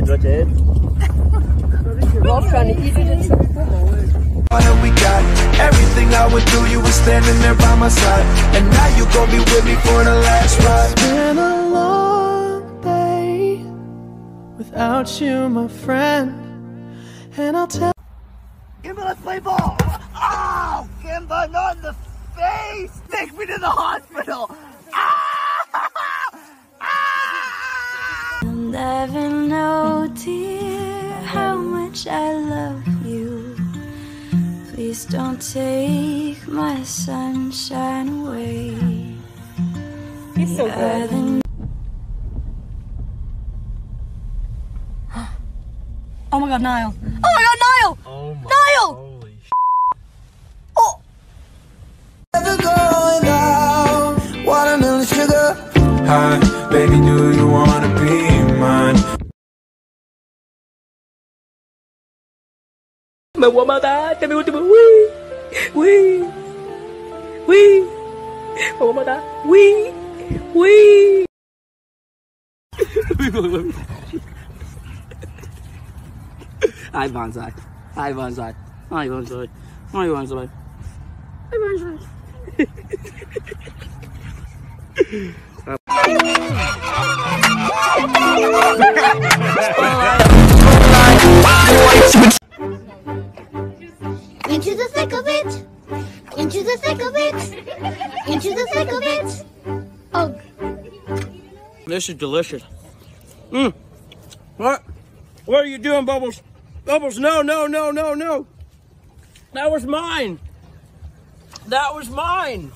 Roger. Wahrscheinlich, ich würde jetzt sagen, all that we got. Everything I went through, you were standing there by my side. And now you gon' be with me for the last ride. It's been a long day without you, my friend. And I'll tell Kimber, let's play ball! Oh! Kimba, not in the face! Take me to the hospital! You'll ah! Ah! never know, dear, how much I love you. Please don't take my sunshine away. he's so You're good. Oh my god, Niall. Oh my god, Niall! Oh my Niall! holy Never going out. Watermelon sugar. Hi, baby, do you wanna Me voy a matar, es mi último. Wii, wii, wii. Me voy a matar. Wii, wii. Ai bonsai. Ai bonsai. Ai bonsai. Ai bonsai. Ai bonsai. Into the thick of it. Into the thick of it. Into the thick of it. Oh, This is delicious. Mmm. What? What are you doing, Bubbles? Bubbles, no, no, no, no, no. That was mine. That was mine.